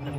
Eh,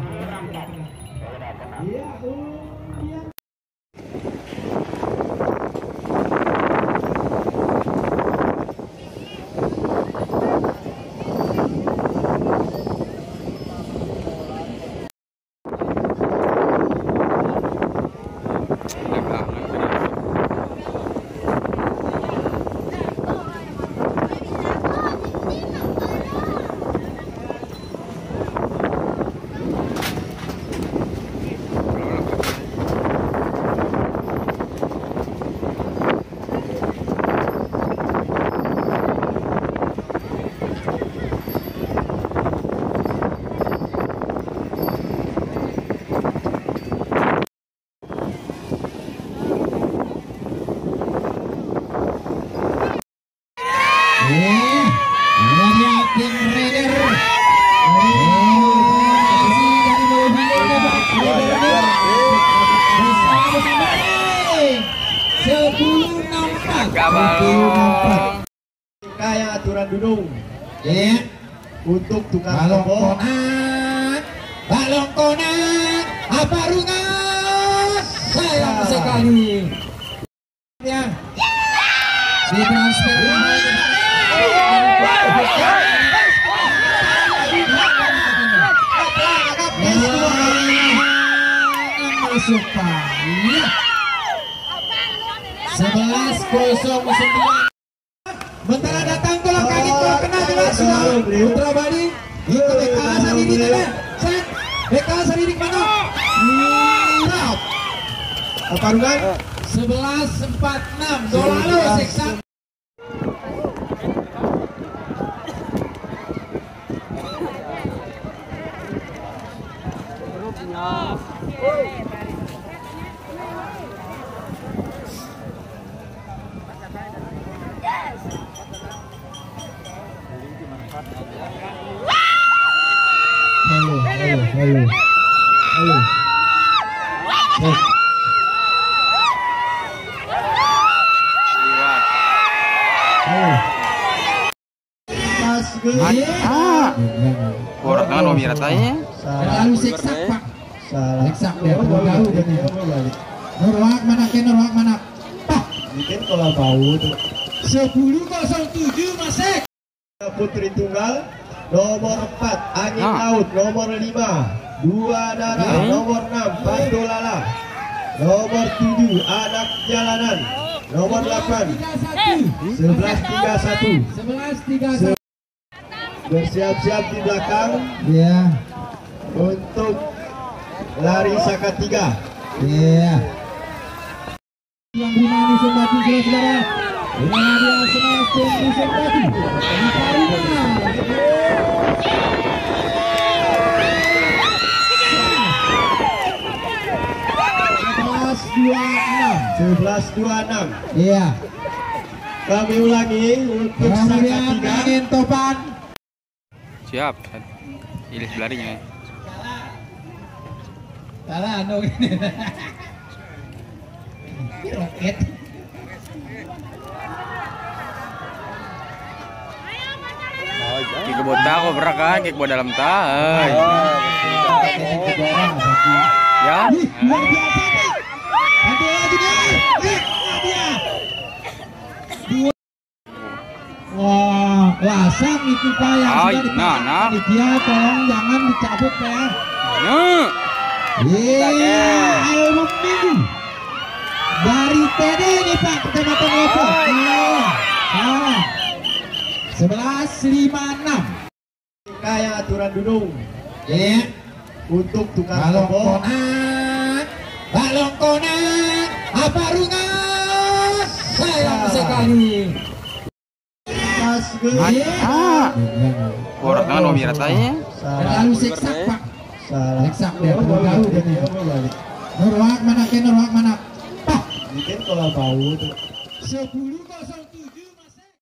Kayak aturan dudung. Ya, untuk tukang balong konak, balong konak, apa rungas? Sayang sekali. Ya, di transfer. Masuk Pak. Sebelas kosong sembilan. Bentar datang tolong kaget tolong kena jelas sudah. Putra balik. Ikut BK sendiri mana? Set. BK sendiri mana? Stop. apa rungan? Sebelas empat enam. Dolalo seksa. Halo, halo, halo. Halo. Halo. Ah, kan mau mirat aja. Siksa pak. Siksa dia. Norwak mana ke Norwak mana? Pah. Mungkin kalau bau tuh. Sepuluh kosong tujuh masek. Putri tunggal nomor 4 angin Ah. laut nomor 5 dua darah Hmm. nomor 6 Pandolala nomor 7 anak jalanan nomor 8 Tiga satu. 1131 Sebelas tiga satu. bersiap-siap di belakang Iya. untuk lari saka tiga Iya. Tuan Rumah Musim Batu saudara-saudara. Inilah dia Senayan Musim Batu. Taruna. Sebelas dua enam. 1126 Iya. kami ulangi untuk Kemudian angin topan. Siap. Ilis belarinya. Salah anu ini. Roket. Luar biasa nih. Ada lagi dia. Eh, dia. Dua. Wah, lasang itu Pak yang Ay, sudah nah, nah. Dia tolong jangan dicabut ya. Nah. Iya, album minggu. Dari TD nih Pak, kecamatan Lopo. Salah. Salah. Sebelas lima enam. kayak aturan dudung Iya. untuk tukang Balong konak, balong konak, apa rungas? Sayang Salah. sekali. ge Ah, orang kan mau aja. salah Terlalu siksa pak. Siksa dia. Oh, balik. Norwak mana ke Norwak mana? Pah. mungkin kalau bau tuh Sepuluh